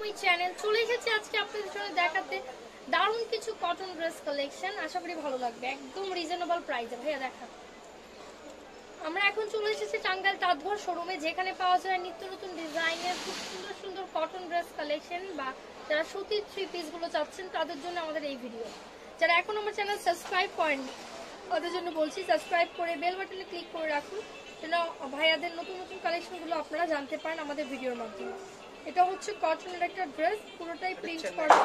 To channel চলে এসেছি আজকে আপনাদের জন্য দেখাতে। দারুণ কিছু কটন ড্রেস কালেকশন আশা করি ভালো লাগবে। একদম রিজনেবল প্রাইসে ভাইয়া, দেখা। আমরা এখন চলে এসেছি টাঙ্গাইল তাঁতঘর শোরুমে যেখানে পাওয়া যায় নিত্য নতুন ডিজাইনের খুব সুন্দর সুন্দর কটন ড্রেস কালেকশন বা যারা সুতির থ্রি পিসগুলো চাচ্ছেন, তাদের জন্য আমাদের এই ভিডিও যারা এখন আমার চ্যানেল সাবস্ক্রাইব করেননি ওদের জন্য বলছি সাবস্ক্রাইব করে বেল বাটনে ক্লিক করে রাখুন। যেন ভাইয়াদের নতুন নতুন কালেকশনগুলো আপনারা জানতে পারেন আমাদের ভিডিওর মাধ্যমে। এটা হচ্ছে কটনের একটা ড্রেস পুরোটাই প্রিন্ট করা।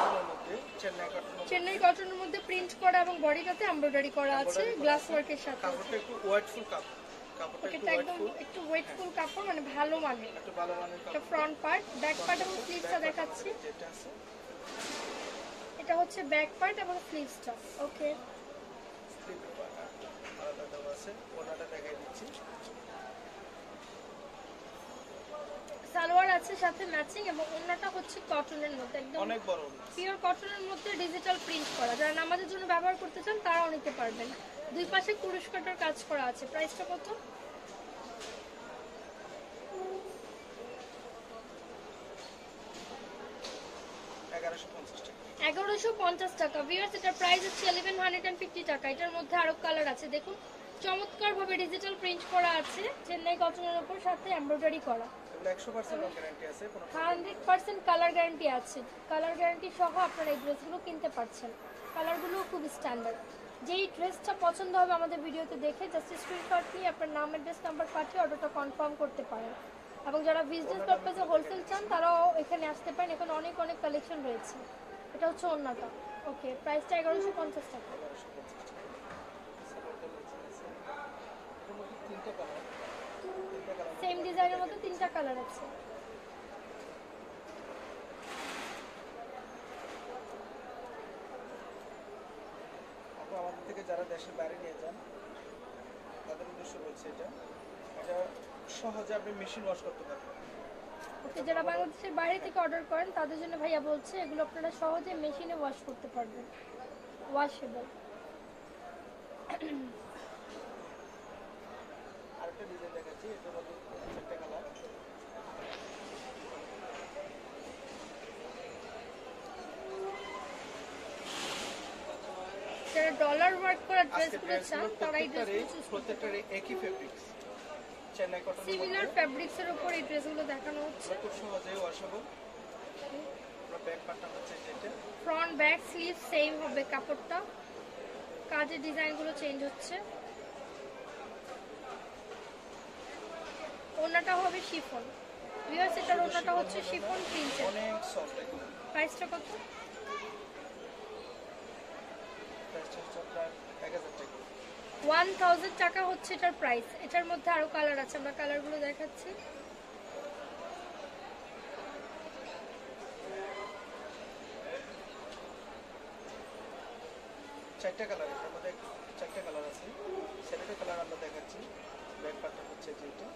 চেন্নাই কটনের মধ্যে। প্রিন্ট করা এবং বডিটাতে এমব্রয়ডারি করা আছে গ্লাস ওয়ার্কের সাথে। কাপড়টা একটু ওয়েটফুল কাপড় এটা একদম একটু ওয়েটফুল কাপড় মানে ভালো মানে একটু ভালো মানের এটা ফ্রন্ট পার্ট ব্যাক পার্ট এবং স্লিভসটা দেখাচ্ছি। এটা হচ্ছে ব্যাক পার্ট এবং স্লিভসটা ওকে আলাদা দেওয়া আছে ওনাটা দেখাই দিচ্ছি সালোয়ার আছে সাথে ম্যাচিং এবং অন্যটা হচ্ছে কটনের মধ্যে একদম অনেক বড় পিওর কটনের মধ্যে ডিজিটাল প্রিন্ট করা। যারা নামাজের জন্য ব্যবহার করতে চান তারাও নিতে পারবেন। দুই পাশে কুরুশ কাটার কাজ করা আছে। প্রাইসটা কত? এগারোশো পঞ্চাশ টাকা। ভিউয়ার্স এটার প্রাইস হচ্ছে ইলেভেন হান্ড্রেড অ্যান্ড ফিফটি টাকা। এটার মধ্যে আরও কালার আছে। দেখুন চমৎকার ভাবে ডিজিটাল প্রিন্ট করা আছে। চেন্নাই কটনের উপর সাথে এমব্রয়ডারি করা। হান্ড্রেড পার্সেন্ট কালার গ্যারান্টি আছে। কালার গ্যারান্টি সহ আপনারা কিনতে পারছেন। খুব স্ট্যান্ডার্ড যেই ড্রেসটা পছন্দ হবে আমাদের ভিডিওতে দেখে জাস্ট নিয়ে আপনার নাম নাম্বার পাঠিয়ে অর্ডারটা কনফার্ম করতে পারেন। এবং যারা বিজনেস হোলসেল চান, তারাও এখানে আসতে পারেন। এখানে অনেক অনেক কালেকশন রয়েছে। এটা হচ্ছে ওকে প্রাইসটা এগারোশো পঞ্চাশ টাকা এগারোশো পঞ্চাশ টাকা সালোয়ারটা ম্যাচিং আছে এটার মধ্যে তিনটা কালার তিনটা কালার সেম ডিজাইনের মধ্যে তিনটা কালার আছে। আমাদের থেকে যারা দেশের বাইরে নিয়ে যান তাদের উদ্দেশ্য বলছে এটা। এটা সহজে আপনি মেশিন ওয়াশ করতে পারবেন। ওকে যারা বাংলাদেশের বাইরে থেকে অর্ডার করেন তাদের জন্য ভাইয়া বলছে এগুলো আপনারা সহজে মেশিনে ওয়াশ করতে পারবেন। ওয়াশেবল আরেকটা ডিজাইন দেখাচ্ছি এটার মধ্যে চারটা কালার যারা ডলার ওয়ার্ক করা ড্রেসগুলো চান তারা এই ড্রেসগুলো একই ফেব্রিক্স চেন্নাই সিমিলার মধ্যে। ফ্যাব্রিক্সের উপর এই ড্রেসগুলো দেখানো হচ্ছে। খুব সহজেই washable front back sleeve same হবে কাপড়টা। কাজের ডিজাইনগুলো চেঞ্জ হচ্ছে। ওনাটা হবে শিফন ভিউয়ার্স এটার ওনাটা হচ্ছে শিফন প্রিন্টের অনেক সফট প্রাইসটা কত প্রাইসটা হচ্ছে আপনার এক হাজার টাকা ওয়ান থাউজেন্ড টাকা হচ্ছে এটার প্রাইস এটার মধ্যে আরও কালার আছে আমরা কালারগুলো দেখাচ্ছি। চারটা কালার এটার মধ্যে চারটা কালার আছে। সেটা কালার আমরা দেখাচ্ছি। ব্যাক পার্টটা হচ্ছে যেটা।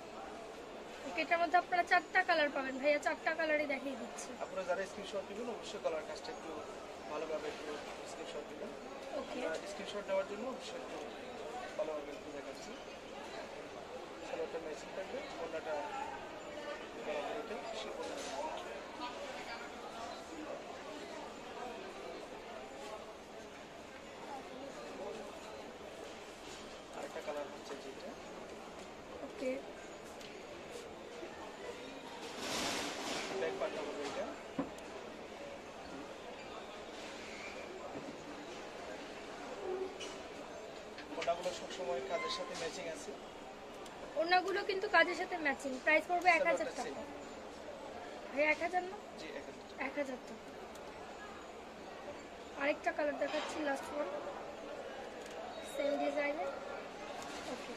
এটার মধ্যে আপনারা চারটা কালার পাবেন। ভাইয়া চারটা কালারই দেখিয়ে দিচ্ছি। আপনারা যারা স্ক্রিনশট দিবেন অবশ্যই কালার কাজটা একটু ভালোভাবে একটু স্ক্রিনশট আমরা স্ক্রিনশট দেওয়ার জন্য সেটা ভালোভাবে একটু দেখাচ্ছি। সালোয়ারটা ম্যাচিং থাকবে কন্যাটা এটা শিফন আরেকটা কালার হচ্ছে যেটা ওকে ব্যাক পার্টটা হবে এটা ওনাগুলো সবসময় কাজের সাথে ম্যাচিং আছে। ওনাগুলো কিন্তু কাজের সাথে ম্যাচিং প্রাইস পড়বে এক হাজার টাকা। এক হাজার না? জি এক হাজার টাকা। আরেকটা কালার দেখাচ্ছি লাস্ট ওয়ান সেম ডিজাইনের ওকে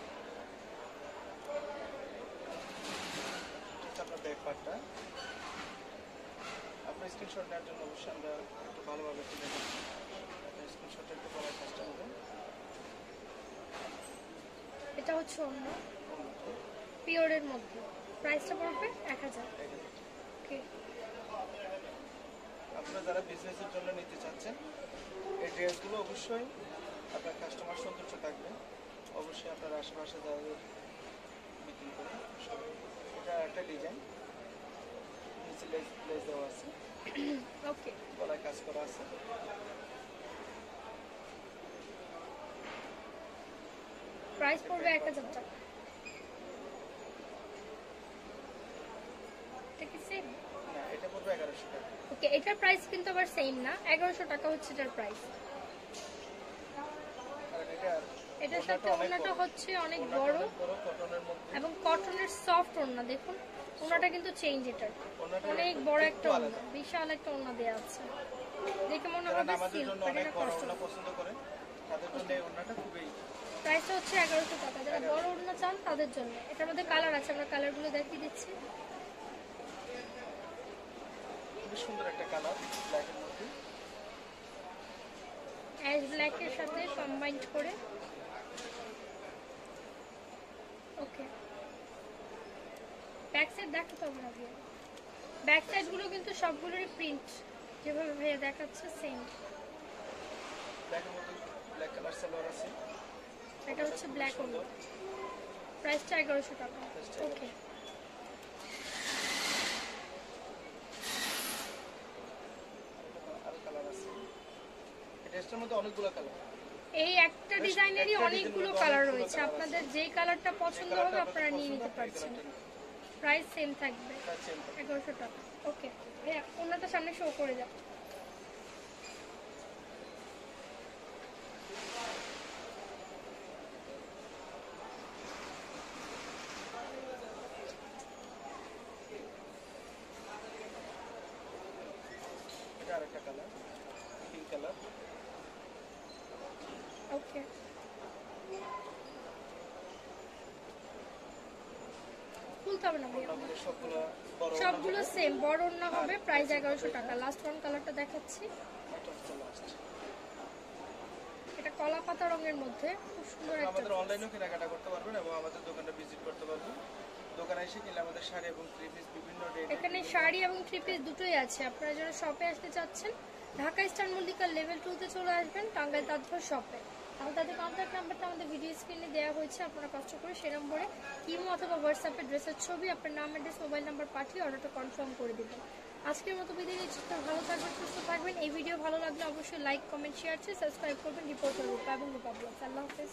আপনার ব্যাক পার্টটা আপনার স্ক্রিনশট নেওয়ার জন্য অবশ্যই আমরা একটু ভালোভাবে একটু দেখেন আপনার স্ক্রিনশটটা একটু করার চেষ্টা করবেন এটা হচ্ছে অন্য পিওরের মধ্যে। প্রাইসটা পড়বে এক হাজার। ওকে। আপনারা যারা বিজনেসের জন্য নিতে চাচ্ছেন এই ড্রেসগুলো অবশ্যই আপনার কাস্টমার সন্তুষ্ট থাকবে। অবশ্যই আপনার আশেপাশে যাদের বিক্রি করে এটা একটা ডিজাইন নিচে লেস লেস দেওয়া আছে। ওকে। গলায় কাজ করা আছে। প্রাইস পড়বে এক হাজার টাকা। ওকে এটার প্রাইস কিন্তু আবার সেম না। এগারোশো টাকা হচ্ছে এটার প্রাইস এটার সাথে ওনাটা হচ্ছে অনেক বড়। এবং কটনের সফট দেখুন। ওনাটা কিন্তু চেঞ্জ এটার অনেক বড় একটা আলাদা। বিশাল একটা দেওয়া আছে। দেখে মনে হবে সিল্ক পছন্দ করে তাদের জন্য খুবই প্রাইসটা হচ্ছে এগারোশো টাকা। যারা বড় ওড়না চান তাদের জন্য। এটার মধ্যে কালার আছে আমরা কালারগুলো দেখিয়ে দিচ্ছি। খুবই সুন্দর একটা কালার ব্ল্যাকের মধ্যে। অ্যাশ ব্ল্যাকের সাথে কম্বাইন্ড করে। ওকে ব্যাক সাইড দেখাতে হবে না দিয়ে ব্যাক সাইডগুলো কিন্তু সবগুলোরই প্রিন্ট যেভাবে ভাইয়া দেখাচ্ছে সেম ব্ল্যাক কালার সালোয়ার আছে। এটা হচ্ছে ব্ল্যাক ওড়না প্রাইসটা এগারোশো টাকা। ওকে এই একটা ডিজাইনেরই অনেকগুলো কালার রয়েছে। আপনাদের যেই কালারটা পছন্দ হবে আপনারা নিয়ে নিতে পারছেন। প্রাইস সেম থাকবে। এগারোশো টাকা। ওকে ওনাটা সামনে শো করে যাও। ওকে খুলতে হবে না সবগুলো। সেম বড় ওড়না হবে প্রাইস এগারোশো টাকা। লাস্ট ওয়ান কালারটা দেখাচ্ছি। এটা কলা পাতা রঙের মধ্যে খুব সুন্দর একটা আমাদের অনলাইনেও কেনাকাটা করতে পারবেন এবং আমাদের দোকানে ভিজিট করতে পারবেন দোকানে এসে কিনলে আমাদের শাড়ি এবং থ্রি পিস বিভিন্ন রেট এখানে শাড়ি এবং থ্রি পিস দুটোই আছে। আপনারা যারা শপে আসতে চাচ্ছেন ঢাকা স্টার মল্লিকা লেভেল টুতে চলে আসবেন টাঙ্গাইল তাজপুর শপে তাহলে তাদের কন্ট্যাক্ট নাম্বারটা আমাদের ভিডিও স্ক্রিনে দেওয়া হয়েছে আপনারা কষ্ট করে সেই নম্বরে কিমো অথবা হোয়াটসঅ্যাপে ড্রেসের ছবি আপনার নাম অ্যাড্রেস মোবাইল নাম্বার পাঠিয়ে অর্ডারটা কনফার্ম করে দেবেন। আজকের মতো বিদায় নিচ্ছি ভালো থাকবেন সুস্থ থাকবেন। এই ভিডিও ভালো লাগলে অবশ্যই লাইক কমেন্ট শেয়ার সাবস্ক্রাইব করবেন রিপোর্টার রূপা এবং রূপা ব্লগস আল্লাহ হাফেজ।